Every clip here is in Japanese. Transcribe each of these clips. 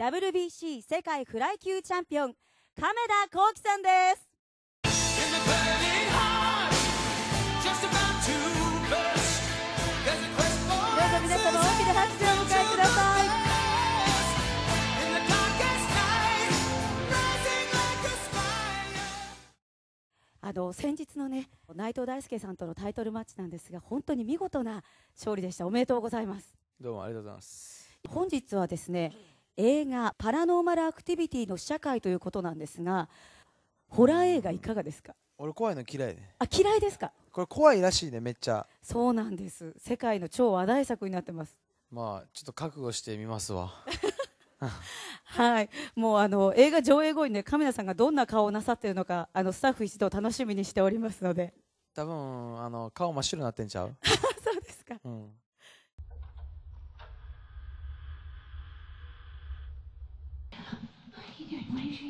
WBC 世界フライ級チャンピオン亀田光輝さんです。どうぞ皆様大きな拍手をお迎えください。あの先日のね内藤大輔さんとのタイトルマッチなんですが本当に見事な勝利でした。おめでとうございます。どうもありがとうございます。本日はですね映画「パラノーマルアクティビティ」の試写会ということなんですがホラー映画いかがですか？俺怖いの嫌い。ねあ嫌いですか？これ怖いらしいねめっちゃ。そうなんです。世界の超話題作になってます。まあちょっと覚悟してみますわ。はい。もうあの映画上映後にね亀田さんがどんな顔をなさっているのかあのスタッフ一同楽しみにしておりますので。多分あの顔真っ白になってんちゃう？そうですか。うんいかがでしたびっくりしたなブワーってこうなるもんなこれ心臓に悪いなめっちゃびっく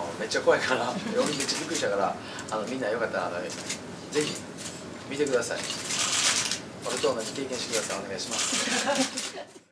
めっちゃ怖いから 俺めっちゃびっくりしたからあのみんなよかったらあのぜひ見てください。俺と同じ経験してください。お願いします。